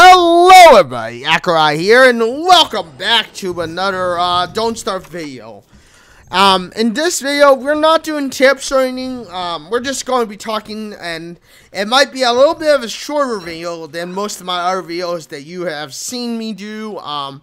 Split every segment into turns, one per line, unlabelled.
Hello everybody, Accureye here, and welcome back to another uh, Don't Starve video. Um, in this video, we're not doing tips or anything, um, we're just going to be talking, and it might be a little bit of a shorter video than most of my other videos that you have seen me do. Um,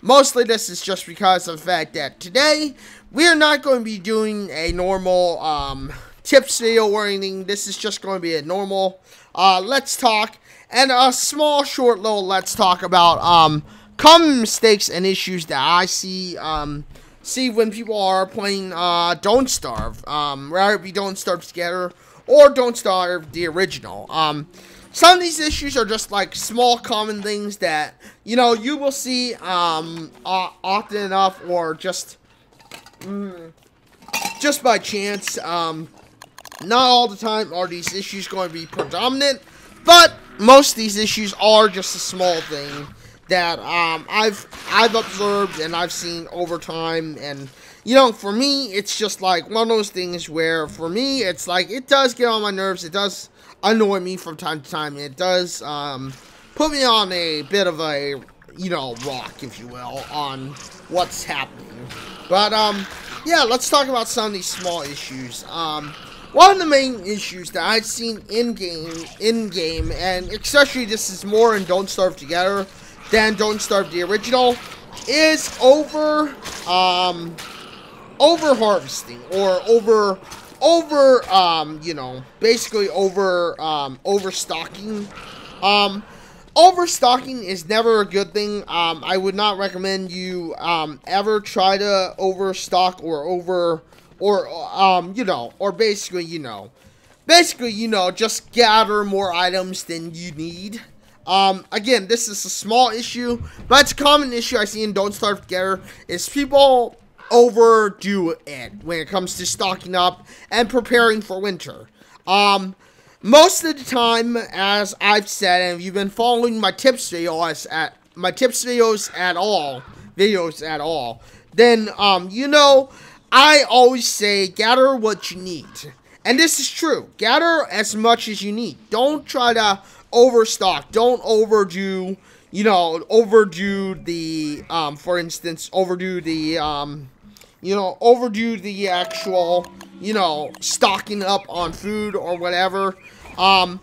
mostly this is just because of the fact that today, we are not going to be doing a normal, um, tips video or anything. This is just going to be a normal, uh, let's talk and a small, short little let's talk about um, common mistakes and issues that I see um, see when people are playing uh, Don't Starve, um, it be Don't Starve Together or Don't Starve the original. Um, some of these issues are just like small common things that you know you will see um, uh, often enough or just mm, just by chance. Um, not all the time are these issues going to be predominant, but most of these issues are just a small thing that um, I've I've observed and I've seen over time, and you know, for me, it's just like one of those things where, for me, it's like it does get on my nerves. It does annoy me from time to time. It does um, put me on a bit of a you know rock, if you will, on what's happening. But um, yeah, let's talk about some of these small issues. Um, one of the main issues that I've seen in game, in game, and especially this is more in Don't Starve Together than Don't Starve the original, is over, um, over harvesting or over, over, um, you know, basically over, um, overstocking. Um, overstocking is never a good thing. Um, I would not recommend you, um, ever try to overstock or over or um, you know, or basically, you know, basically, you know, just gather more items than you need. Um, again, this is a small issue, but it's a common issue I see in Don't Starve Together, is people overdo it when it comes to stocking up and preparing for winter. Um, most of the time, as I've said, and if you've been following my tips videos at my tips videos at all, videos at all, then um, you know I always say gather what you need. And this is true. Gather as much as you need. Don't try to overstock. Don't overdo, you know, overdo the, um, for instance, overdo the, um, you know, overdo the actual, you know, stocking up on food or whatever. Um,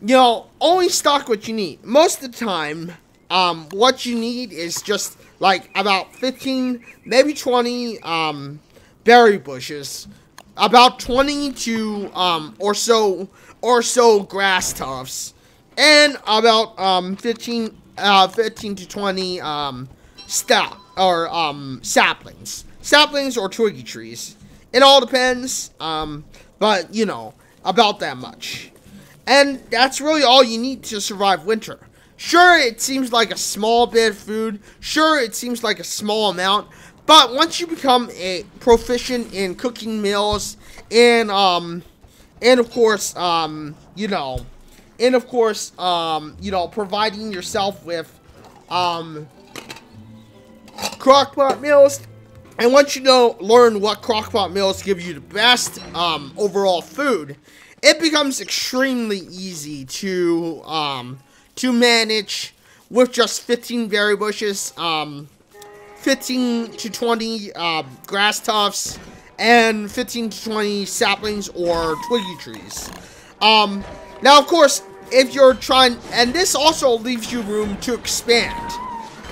you know, only stock what you need. Most of the time, um, what you need is just like about 15, maybe 20, um, berry bushes, about 20 to um, or so or so grass tufts, and about um, 15, uh, 15 to 20 um, stout or um, saplings, saplings or twiggy trees. It all depends, um, but you know about that much, and that's really all you need to survive winter. Sure, it seems like a small bit of food. Sure, it seems like a small amount. But once you become a proficient in cooking meals and um and of course um you know and of course um you know providing yourself with um crockpot meals and once you know learn what crockpot meals give you the best um overall food. It becomes extremely easy to um to manage with just 15 berry bushes um 15 to 20 uh, grass tufts and 15 to 20 saplings or twiggy trees. Um, now, of course, if you're trying, and this also leaves you room to expand.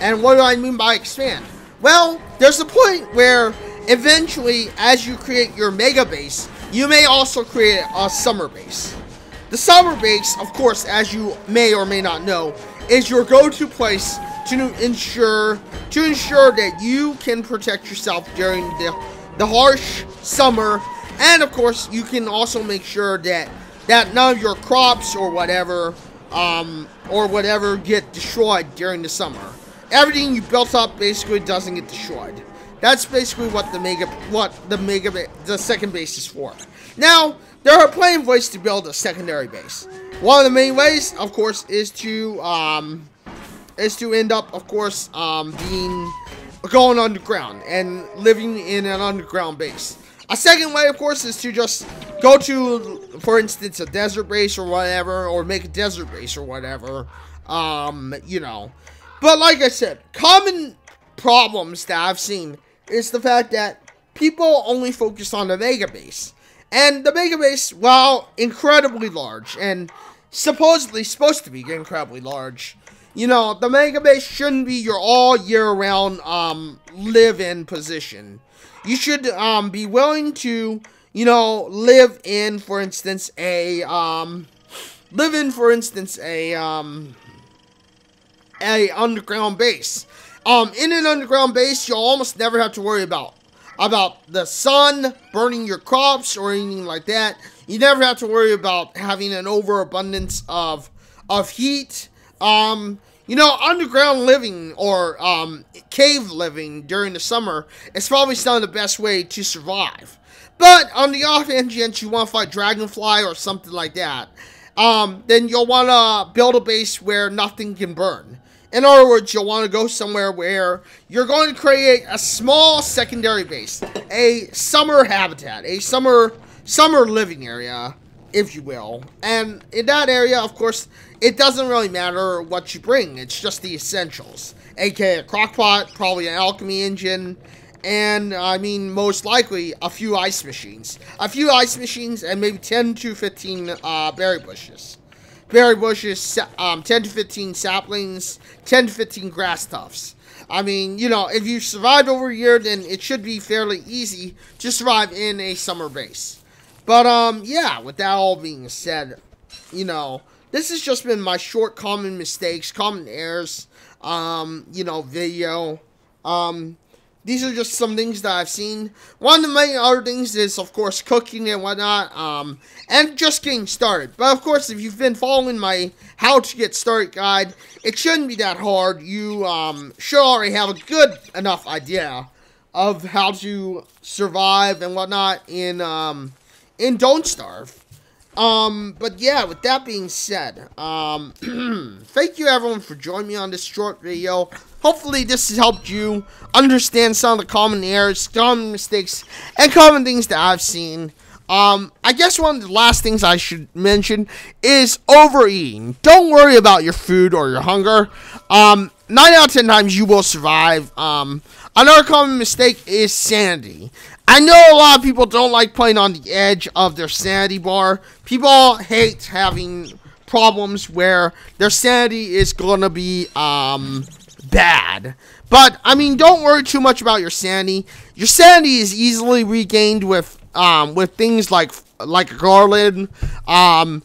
And what do I mean by expand? Well, there's a point where eventually, as you create your mega base, you may also create a summer base. The summer base, of course, as you may or may not know, is your go-to place to ensure to ensure that you can protect yourself during the the harsh summer. And of course you can also make sure that that none of your crops or whatever um, or whatever get destroyed during the summer. Everything you built up basically doesn't get destroyed. That's basically what the mega what the mega the second base is for. Now there are plenty of ways to build a secondary base. One of the main ways of course is to um, is to end up, of course, um, being going underground and living in an underground base. A second way, of course, is to just go to, for instance, a desert base or whatever, or make a desert base or whatever. Um, you know. But like I said, common problems that I've seen is the fact that people only focus on the mega base. And the mega base, while incredibly large and supposedly supposed to be incredibly large, you know, the mega base shouldn't be your all year round um live in position. You should um be willing to, you know, live in for instance a um live in for instance a um a underground base. Um in an underground base, you'll almost never have to worry about about the sun burning your crops or anything like that. You never have to worry about having an overabundance of of heat. Um, you know, underground living or um, cave living during the summer is probably still the best way to survive. But on the off chance you want to fight dragonfly or something like that, um, then you'll want to build a base where nothing can burn. In other words, you'll want to go somewhere where you're going to create a small secondary base, a summer habitat, a summer summer living area, if you will. And in that area, of course, it doesn't really matter what you bring. It's just the essentials, aka a crockpot, probably an alchemy engine, and I mean most likely a few ice machines, a few ice machines, and maybe 10 to 15 uh, berry bushes berry bushes, um, 10 to 15 saplings, 10 to 15 grass tufts. I mean, you know, if you survived over a year, then it should be fairly easy to survive in a summer base. But, um, yeah, with that all being said, you know, this has just been my short common mistakes, common errors, um, you know, video. Um, these are just some things that I've seen. One of the main other things is, of course, cooking and whatnot, um, and just getting started. But, of course, if you've been following my how to get started guide, it shouldn't be that hard. You um, should already have a good enough idea of how to survive and whatnot in, um, in Don't Starve. Um, but yeah, with that being said, um, thank you everyone for joining me on this short video. Hopefully this has helped you understand some of the common errors, common mistakes, and common things that I've seen. Um, I guess one of the last things I should mention is overeating. Don't worry about your food or your hunger. Um, 9 out of 10 times you will survive. Um, another common mistake is sanity. I know a lot of people don't like playing on the edge of their sanity bar. People hate having problems where their sanity is gonna be um bad. But I mean, don't worry too much about your sanity. Your sanity is easily regained with um with things like like garland. Um,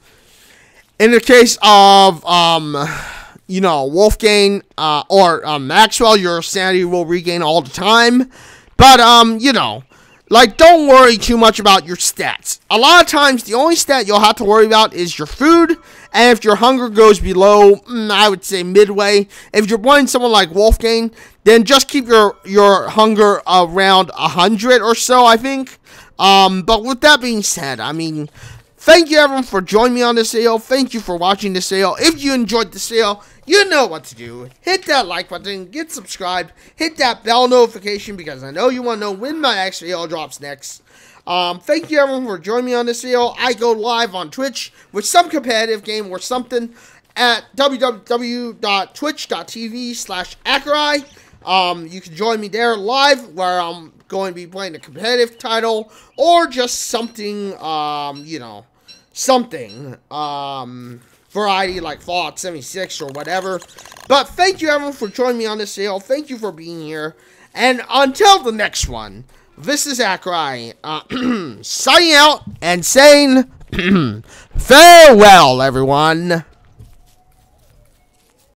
in the case of um you know Wolfgang uh, or uh, Maxwell, your sanity will regain all the time. But um you know like, don't worry too much about your stats. A lot of times, the only stat you'll have to worry about is your food, and if your hunger goes below, mm, I would say midway. If you're playing someone like Wolfgang, then just keep your, your hunger around 100 or so, I think. Um, but with that being said, I mean, thank you everyone for joining me on this sale. Thank you for watching this sale. If you enjoyed the sale, you know what to do. Hit that like button, get subscribed, hit that bell notification because I know you want to know when my next video drops next. Um, thank you everyone for joining me on this video. I go live on Twitch with some competitive game or something at www.twitch.tv slash Accureye. Um, you can join me there live where I'm going to be playing a competitive title or just something, um, you know, something. Um, variety like Fallout 76 or whatever. But thank you everyone for joining me on this sale. Thank you for being here. And until the next one, this is Accureye uh, signing out and saying farewell, everyone.